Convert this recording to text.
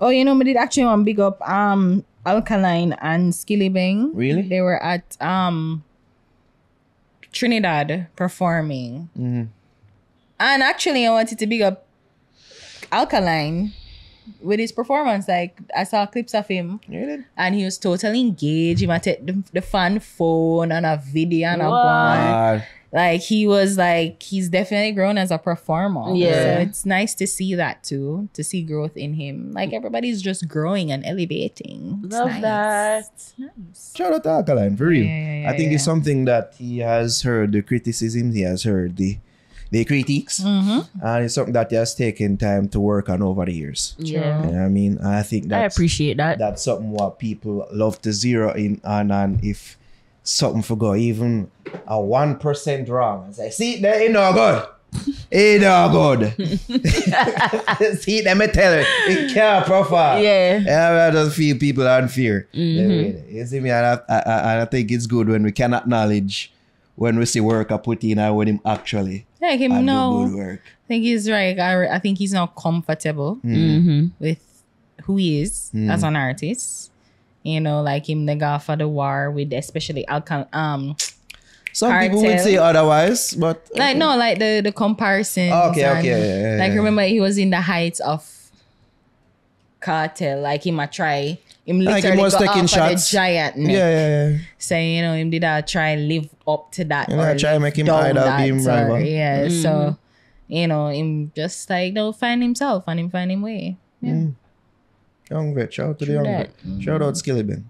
Oh, you know, we did actually want to big up um Alkaline and Skillibeng. Really? They were at um Trinidad performing. Mm-hmm. And actually I wanted to big up Alkaline with his performance. Like I saw clips of him You and he was totally engaged. He might take the, the fan phone and a video and a What? one. Uh, Like he was like he's definitely grown as a performer. Yeah. So it's nice to see that too. To see growth in him. Like everybody's just growing and elevating. It's Love nice. that. It's nice. shout out to Alkaline, for real. Yeah, yeah, yeah, I think it's something that he has heard the criticisms, he has heard the the critiques, Mm-hmm. and it's something that he has taken time to work on over the years. Yeah. You know what I mean? I think I appreciate that. that's something what people love to zero in on and if something for forgot even a one percent wrong. It's like, see that ain't no good. Ain't no good. see, let me tell you, it can't profile. Yeah. Yeah, I just feel people are unfair. You see me, and I, I, I, I think it's good when we can acknowledge when we see work I put in and when him actually Like him and do now. good work. I think he's right. I, I think he's not comfortable Mm-hmm. with who he is Mm. as an artist. You know, like him the guy for the war with especially Alcal um Some people would say otherwise, but like no, like the the comparison. Okay, okay, yeah, yeah, like yeah. remember he was in the heights of Kartel. Like him a try. Him Like, literally he was go taking off shots. the giant neck. yeah, yeah, yeah. Say you know him did I try live up to that. You know, try live make him down idol, that, be him or- rival. Yeah, mm. so you know him just like no find himself and him find him way. Yeah. Mm. Young vet, shout out to the young that. vet. Shout out mm. Skillibeng.